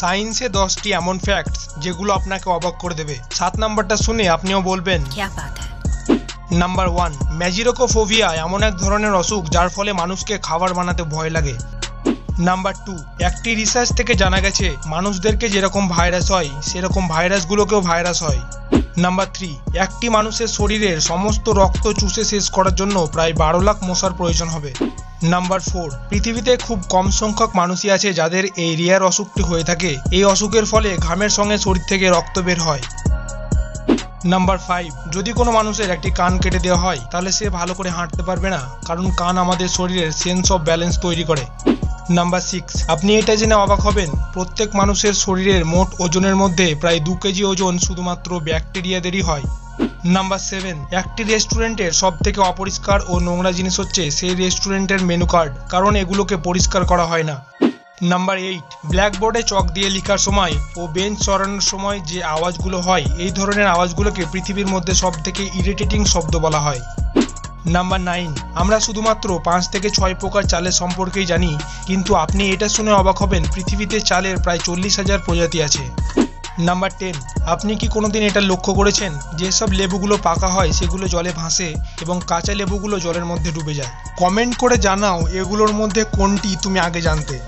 সায়েন্সে দশটি এমন ফ্যাক্টস যেগুলো আপনাকে অবাক করে দেবে। সাত নাম্বারটা শুনে আপনিও বলবেন নাম্বার ওয়ান ম্যাজিরোকোফোভিয়া এমন এক ধরনের অসুখ যার ফলে মানুষকে খাবার বানাতে ভয় লাগে। নাম্বার টু একটি রিসার্চ থেকে জানা গেছে মানুষদেরকে যেরকম ভাইরাস হয় সেরকম ভাইরাসগুলোকেও ভাইরাস হয়। নাম্বার থ্রি একটি মানুষের শরীরের সমস্ত রক্ত চুষে শেষ করার জন্য প্রায় বারো লাখ মশার প্রয়োজন হবে। নাম্বার ফোর পৃথিবীতে খুব কম সংখ্যক মানুষই আছে যাদের এই রিয়ার অসুখটি হয়ে থাকে। এই অসুখের ফলে ঘামের সঙ্গে শরীর থেকে রক্ত বের হয়। নাম্বার ফাইভ যদি কোনো মানুষের একটি কান কেটে দেওয়া হয়, তাহলে সে ভালো করে হাঁটতে পারবে না, কারণ কান আমাদের শরীরের সেন্স অফ ব্যালেন্স তৈরি করে। নাম্বার সিক্স আপনি এটা জেনে অবাক হবেন, প্রত্যেক মানুষের শরীরের মোট ওজনের মধ্যে প্রায় দু কেজি ওজন শুধুমাত্র ব্যাকটেরিয়াদেরই হয়। নাম্বার সেভেন একটি রেস্টুরেন্টের সব থেকে অপরিষ্কার ও নোংরা জিনিস হচ্ছে সেই রেস্টুরেন্টের মেনু কার্ড কারণ এগুলোকে পরিষ্কার করা হয় না। নাম্বার এইট ব্ল্যাকবোর্ডে চক দিয়ে লেখার সময় ও বেঞ্চ সরানোর সময় যে আওয়াজগুলো হয়, এই ধরনের আওয়াজগুলোকে পৃথিবীর মধ্যে সব থেকে ইরিটেটিং শব্দ বলা হয়। নাম্বার নাইন আমরা শুধুমাত্র পাঁচ থেকে ছয় প্রকার চালের সম্পর্কেই জানি, কিন্তু আপনি এটা শুনে অবাক হবেন, পৃথিবীতে চালের প্রায় চল্লিশ হাজার প্রজাতি আছে। নাম্বার টেন আপনি কি কোনোদিন এটা লক্ষ্য করেছেন? যেসব লেবুগুলো পাকা হয়, সেগুলো জলে ভাসে এবং কাঁচা লেবুগুলো জলের মধ্যে ডুবে যায়। কমেন্ট করে জানাও এগুলোর মধ্যে কোনটি তুমি আগে জানতে।